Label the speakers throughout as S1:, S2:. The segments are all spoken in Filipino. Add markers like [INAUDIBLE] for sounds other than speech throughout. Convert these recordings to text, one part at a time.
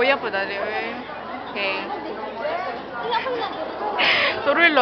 S1: Kuya pa dali. Okay. [LAUGHS] Sorry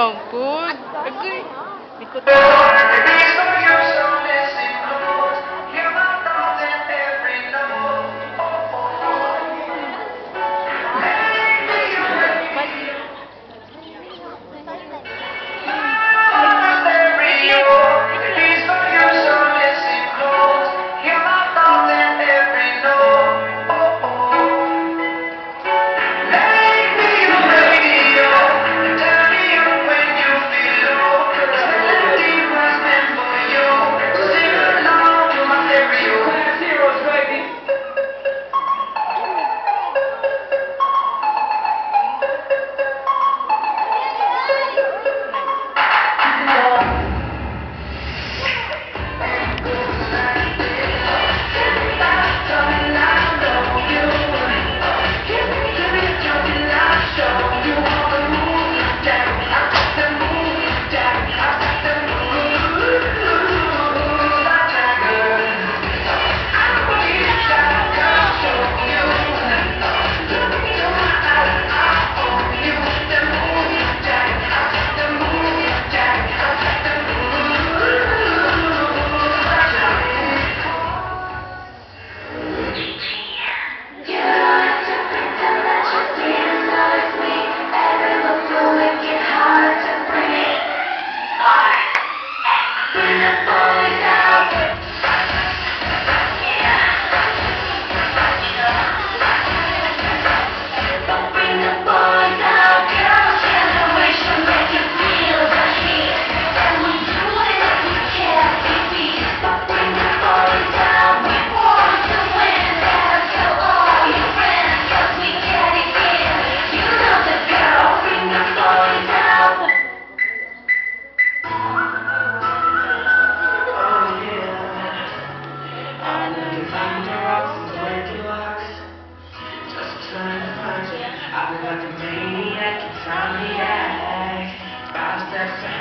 S2: from the
S1: edge, past the